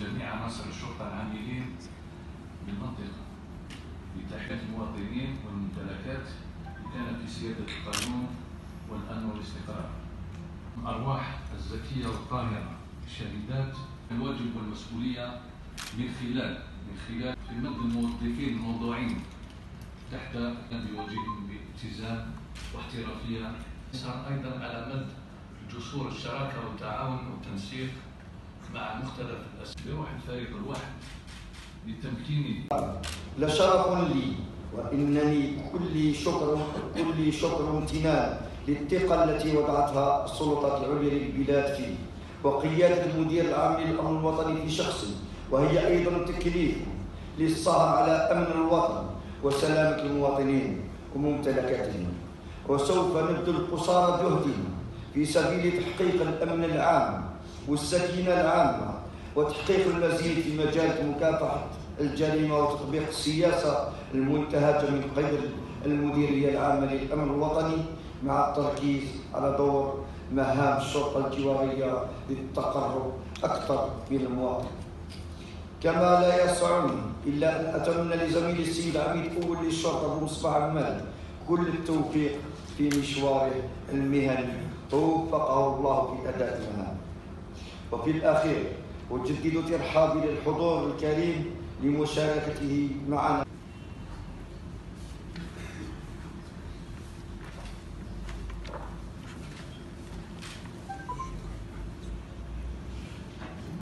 جميع عناصر الشرطة العاملين بالمنطقة لتحية المواطنين والممتلكات كان في سيادة القانون والأمن والاستقرار. أرواح الزكية والطاهرة الشهيدات الواجب والمسؤولية من خلال من خلال خدمة الموظفين الموضوعين تحت بوجههم باتزان واحترافية. أيضا على مد جسور الشراكة والتعاون والتنسيق مع مختلف الأسئلة. بروح الفريق الواحد لتمكين لشرف لي وإنني كل شكر كل شكر امتنان للثقة التي وضعتها السلطات العليا للبلاد فيه وقيادة المدير العام للأمن الوطني في شخصي وهي أيضا تكليف للسهر على أمن الوطن وسلامة المواطنين وممتلكاتهم. وسوف نبذل قصارى جهدنا في سبيل تحقيق الأمن العام والسكينة العامة وتحقيق المزيد في مجال مكافحة الجريمة وتطبيق السياسة المنتهجة من قبل المديرية العامة للأمن الوطني مع التركيز على دور مهام الشرطة الجوارية للتقرب أكثر من المواطن. كما لا يسعني إلا أن أتمنى لزميلي السيد عميد أول للشرطة أبو مصباح المال كل التوفيق في مشواره المهني وفقه الله في اداء المهام. وفي الاخير أجدد ترحابي للحضور الكريم لمشاركته معنا.